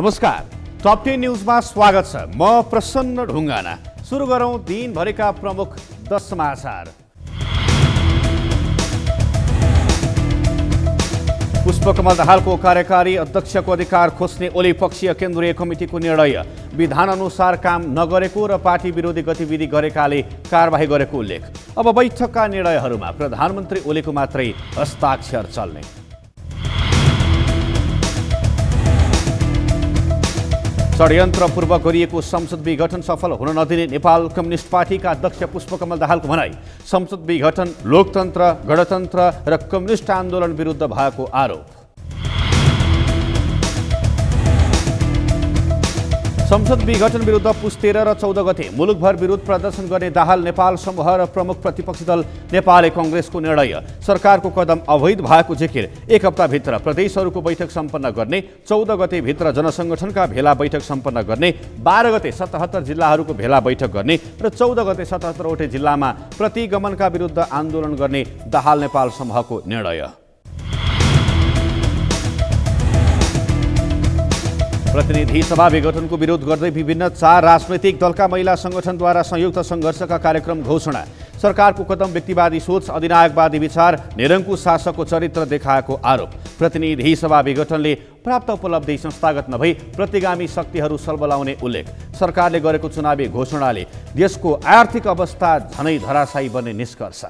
नमस्कार। Top ten न्युजमा स्वागत छ। म प्रसन्न ढुङ्गाना। सुरु गरौँ दिनभरिका प्रमुख दस समाचार। पुष्पकमल दाहालको कार्यकारी अध्यक्षको अधिकार खोज्ने ओली पक्षीय केन्द्रीय कमिटिको निर्णय। विधानअनुसार काम नगरेको र पार्टी विरोधी गतिविधि गरेकाले कारवाही गरेको उल्लेख। अब बैठकका निर्णयहरूमा प्रधानमन्त्री ओलीको मात्रै हस्ताक्षर चल्ने। षड्यन्त्रपूर्वक गरिएको संसद विघटन सफल हुन नदिने नेपाल कम्युनिस्ट पार्टीका अध्यक्ष पुष्पकमल दाहालको भनाई। संसद विघटन लोकतन्त्र गणतन्त्र र कम्युनिस्ट आन्दोलन विरुद्ध भएको आरोप। संसद विघटन विरुद्ध पुस तेह्र र चौध गते मुलुकभर विरोध प्रदर्शन गर्ने दाहाल नेपाल समूह र प्रमुख प्रतिपक्षी दल नेपाली कङ्ग्रेसको निर्णय। सरकारको कदम अवैध भएको जिकिर एक हप्ताभित्र प्रदेशहरूको बैठक सम्पन्न गर्ने चौध गतेभित्र जनसङ्गठनका भेला बैठक सम्पन्न गर्ने बाह्र गते सतहत्तर जिल्लाहरूको भेला बैठक गर्ने र चौध गते सतहत्तरवटै जिल्लामा प्रतिगमनका विरुद्ध आन्दोलन गर्ने दाहाल नेपाल समूहको निर्णय। प्रतिनिधि सभा विघटनको विरोध गर्दै विभिन्न चार राजनैतिक दलका महिला सङ्गठनद्वारा संयुक्त सङ्घर्षका कार्यक्रम घोषणा। सरकारको कदम व्यक्तिवादी सोच अधिनायकवादी विचार निरङ्कुश शासकको चरित्र देखाएको आरोप। प्रतिनिधि सभा विघटनले प्राप्त उपलब्धि संस्थागत नभई प्रतिगामी शक्तिहरू सलबलाउने उल्लेख। सरकारले गरेको चुनावी घोषणाले देशको आर्थिक अवस्था झनै धराशायी बन्ने निष्कर्ष।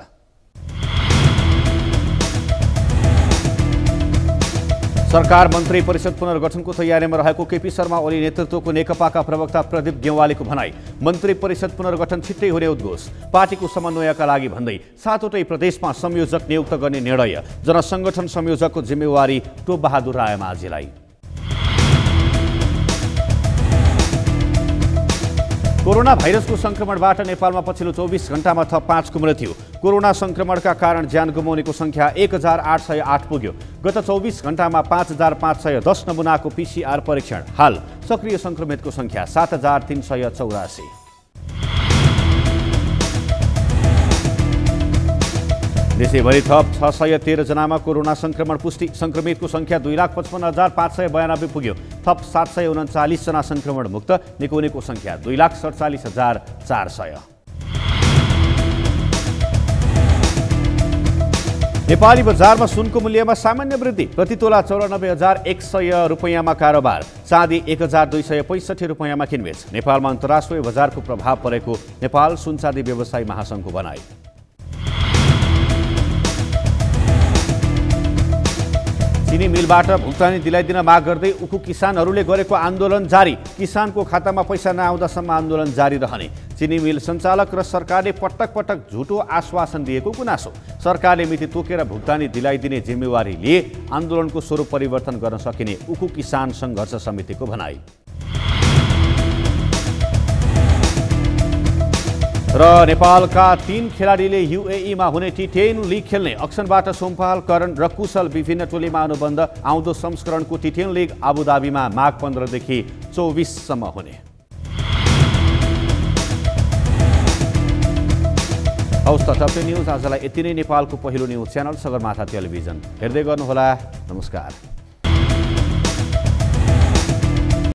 सरकार मन्त्री परिषद पुनर्गठनको तयारीमा रहेको केपी शर्मा ओली नेतृत्वको नेकपाका प्रवक्ता प्रदीप गेवालीको भनाई मन्त्री परिषद पुनर्गठन छिट्टै हुने उद्घोष पार्टीको समन्वयका लागि भन्दै सातवटै प्रदेशमा संयोजक नियुक्त गर्ने निर्णय जनसङ्गठन संयोजकको जिम्मेवारी टोपबहादुर रायमाझीलाई। कोरोना भाइरसको सङ्क्रमणबाट नेपालमा पछिल्लो चौबिस घन्टामा थप पाँचको मृत्यु कोरोना सङ्क्रमणका कारण ज्यान गुमाउनेको सङ्ख्या एक हजार आठ सय आठ पुग्यो। गत चौबिस घन्टामा पाँच हजार पाँच सय दस नमुनाको पिसिआर परीक्षण। हाल सक्रिय सङ्क्रमितको सङ्ख्या सात हजार तिन सय चौरासी। देशैभरि थप छ सय तेह्रजनामा कोरोना सङ्क्रमण पुष्टि। सङ्क्रमितको सङ्ख्या दुई लाख पचपन्न हजार पाँच सय बयानब्बे पुग्यो। थप सात सय उन्चालिसजना सङ्क्रमण मुक्त निको सङ्ख्या दुई लाख सडचालिस हजार चार सय। नेपाली बजारमा सुनको मूल्यमा सामान्य वृद्धि। प्रति तोला चौरानब्बे हजार एक सय रुपियाँमा कारोबार। चाँदी एक हजार दुई सय पैँसठी रुपियाँमा किनबेच। नेपालमा अन्तर्राष्ट्रिय बजारको प्रभाव परेको नेपाल सुनचाँदी व्यवसायी महासङ्घको भनाई। चिनी मिलबाट भुक्तानी दिलाइदिन माग गर्दै उखु किसानहरूले गरेको आन्दोलन जारी। किसानको खातामा पैसा नआउँदासम्म आन्दोलन जारी रहने। चिनी मिल सञ्चालक र सरकारले पटक पटक झुटो आश्वासन दिएको गुनासो। सरकारले मिति तोकेर भुक्तानी दिलाइदिने जिम्मेवारी लिए आन्दोलनको स्वरूप परिवर्तन गर्न सकिने उखु किसान सङ्घर्ष समितिको भनाई। र नेपालका तीन खेलाडीले युएईमा हुने टी टेन लिग खेल्ने अक्सनबाट सोमपाल करण र कुशल विभिन्न टोलीमा अनुबन्ध आउँदो संस्करणको टी टेन लिग आबुधाबीमा माघ पन्ध्रदेखि चौबिससम्म हुने। हौस् त न्युज आजलाई यति नै नेपालको पहिलो न्युज च्यानल सगरमाथा टेलिभिजन। हेर्दै गर्नुहोला नमस्कार।